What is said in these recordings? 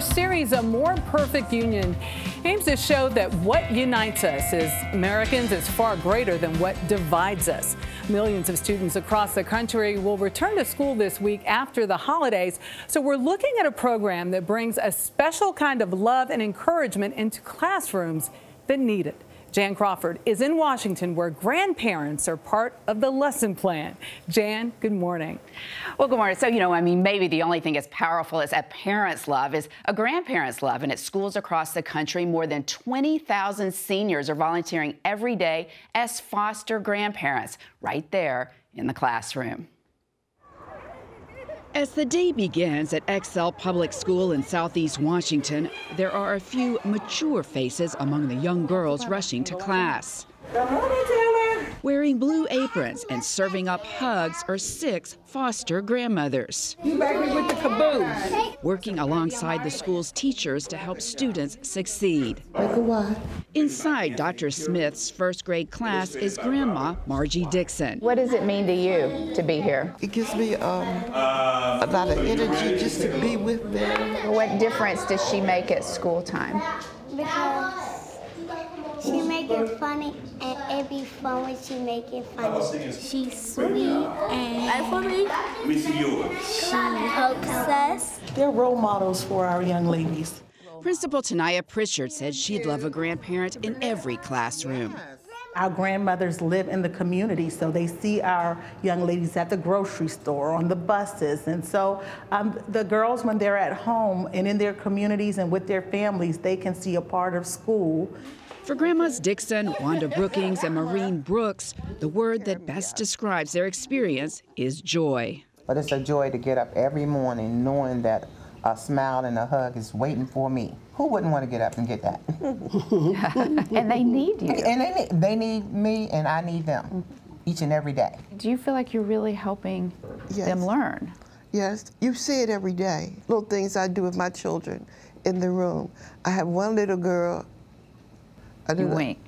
Our series, A More Perfect Union, aims to show that what unites us as Americans is far greater than what divides us. Millions of students across the country will return to school this week after the holidays. So we're looking at a program that brings a special kind of love and encouragement into classrooms that need it. Jan Crawford is in Washington where grandparents are part of the lesson plan. Jan, good morning. Well, good morning. So, you know, I mean, maybe the only thing as powerful as a parent's love is a grandparent's love. And at schools across the country, more than 20,000 seniors are volunteering every day as foster grandparents right there in the classroom. As the day begins at Excel Public School in southeast Washington, there are a few mature faces among the young girls rushing to class. Good morning. Wearing blue aprons and serving up hugs are six foster grandmothers. You baby with the caboose. Working alongside the school's teachers to help students succeed. Inside Dr. Smith's first grade class is Grandma Margie Dixon. What does it mean to you to be here? It gives me um, a lot of energy just to be with them. What difference does she make at school time? Because she make it funny, and it be fun when she make it funny. She's sweet and funny. We see yours. She helps us. They're role models for our young ladies. Principal Tanaya Pritchard said she'd love a grandparent in every classroom. Our grandmothers live in the community, so they see our young ladies at the grocery store, on the buses. And so um, the girls, when they're at home and in their communities and with their families, they can see a part of school for Grandmas Dixon, Wanda Brookings, and Maureen Brooks, the word that best describes their experience is joy. But it's a joy to get up every morning knowing that a smile and a hug is waiting for me. Who wouldn't want to get up and get that? and they need you. And they need, they need me, and I need them each and every day. Do you feel like you're really helping yes. them learn? Yes, you see it every day. Little things I do with my children in the room. I have one little girl I you wink.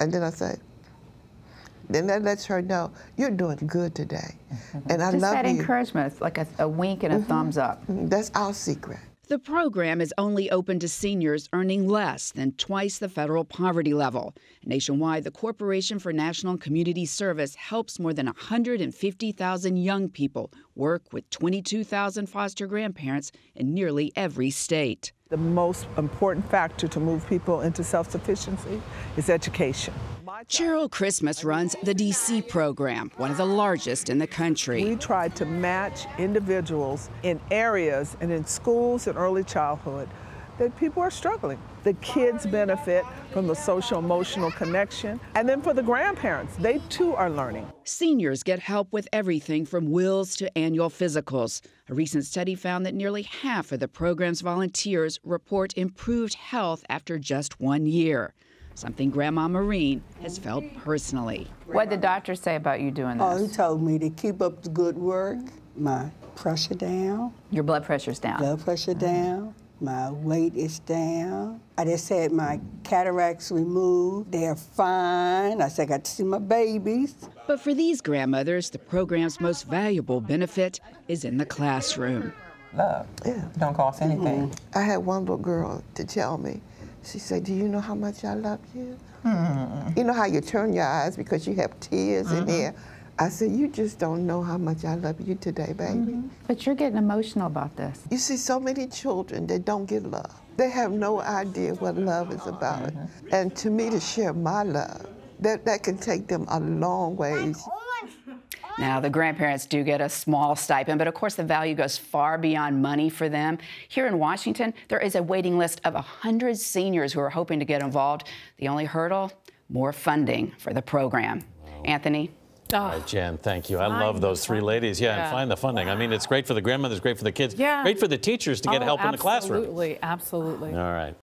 And then I say, then that lets her know you're doing good today, mm-hmm. and I Just love that you. encouragement, like a, a wink and a mm-hmm. thumbs up. Mm-hmm. That's our secret. The program is only open to seniors earning less than twice the federal poverty level. Nationwide, the Corporation for National Community Service helps more than 150,000 young people work with 22,000 foster grandparents in nearly every state. The most important factor to move people into self sufficiency is education. Cheryl Christmas runs the DC program, one of the largest in the country. We try to match individuals in areas and in schools and early childhood that people are struggling. The kids benefit from the social emotional connection. And then for the grandparents, they too are learning. Seniors get help with everything from wills to annual physicals. A recent study found that nearly half of the program's volunteers report improved health after just one year. Something Grandma Maureen has felt personally. What did the doctor say about you doing this? Oh, he told me to keep up the good work, my pressure down. Your blood pressure's down. Blood pressure down. My weight is down. I just had my cataracts removed. They're fine. I said, I got to see my babies. But for these grandmothers, the program's most valuable benefit is in the classroom. Love. Yeah. Don't cost anything. Mm -hmm. I had one little girl to tell me, she said, Do you know how much I love you? Mm -hmm. You know how you turn your eyes because you have tears mm -hmm. in mm-hmm. I said, you just don't know how much I love you today, baby. Mm -hmm. But you're getting emotional about this. You see so many children that don't get love. They have no idea what love is about. Mm -hmm. And to me, to share my love, that, that can take them a long ways. Now, the grandparents do get a small stipend, but of course, the value goes far beyond money for them. Here in Washington, there is a waiting list of 100 seniors who are hoping to get involved. The only hurdle? More funding for the program. Anthony? Oh, right, Jan, thank you. I love those three ladies. Yeah, yeah, and find the funding. Wow. I mean, it's great for the grandmothers, great for the kids, yeah. great for the teachers to get oh, help in the classroom. Absolutely, absolutely. All right.